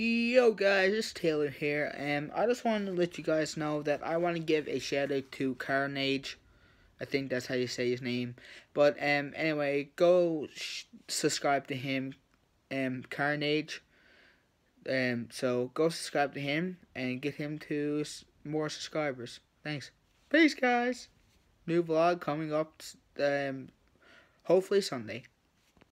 Yo guys, it's Taylor here. and I just wanted to let you guys know that I want to give a shout out to Carnage. I think that's how you say his name. But um, anyway, go subscribe to him, um, Carnage. Um, so go subscribe to him and get him to more subscribers. Thanks. Peace, guys. New vlog coming up. Um, hopefully Sunday.